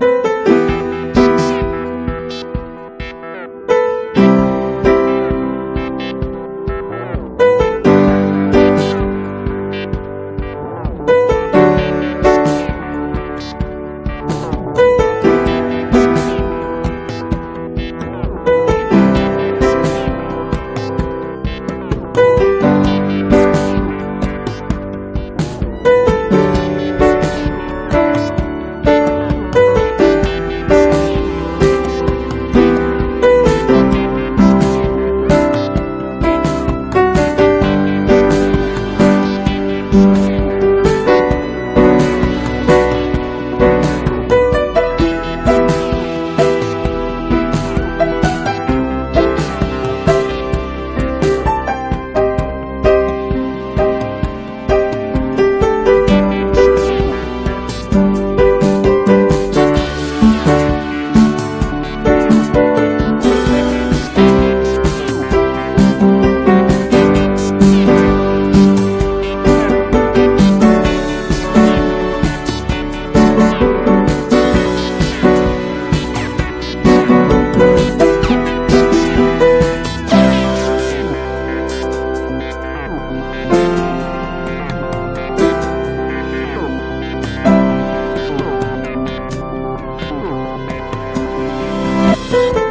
you 啊！